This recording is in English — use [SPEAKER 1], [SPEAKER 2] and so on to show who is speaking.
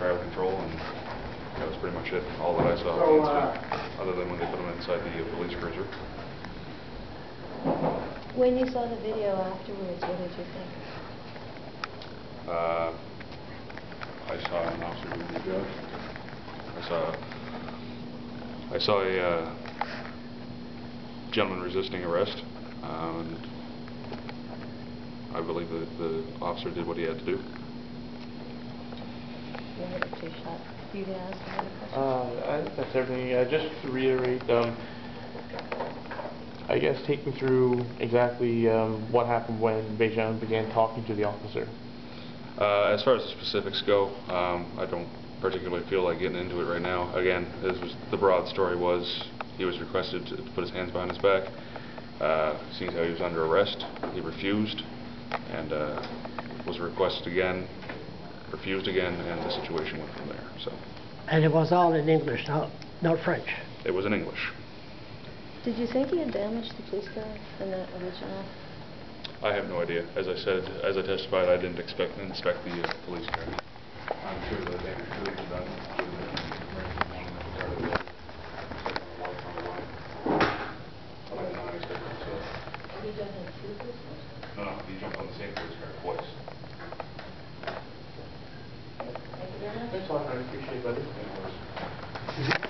[SPEAKER 1] patrol, and that was pretty much it, all that I saw. of the
[SPEAKER 2] So,
[SPEAKER 1] incident, Other than when they put them inside the uh, police cruiser.
[SPEAKER 3] When you saw the video afterwards, what did you think?
[SPEAKER 1] Uh, I saw an officer do a good. I saw, I saw a uh, gentleman resisting arrest, um, and I believe that the officer did what he had to do.
[SPEAKER 4] Uh, I think that's everything. Uh, just to reiterate, um, I guess take me through exactly um, what happened when Beijing began talking to the officer.
[SPEAKER 1] Uh, As far as the specifics go, um, I don't particularly feel like getting into it right now. Again, this was, the broad story was, he was requested to to put his hands behind his back. Uh, Seeing how he was under arrest, he refused, and uh, was requested again, refused again, and the situation went from there, so.
[SPEAKER 5] And it was all in English, not, not French.
[SPEAKER 1] It was in English.
[SPEAKER 3] Did you think he had damaged the police car in that original?
[SPEAKER 1] I have no idea. As I said, as I testified, I didn't expect, inspect the uh, police car. I'm sure the damage could have been done. should have been emergency warning at the start of the day. Second the lights on the line. I did not expect it, so.
[SPEAKER 3] Have you done it two police cars?
[SPEAKER 1] No, no, he jumped on the same police car twice.
[SPEAKER 3] Thank you very much.
[SPEAKER 4] Thanks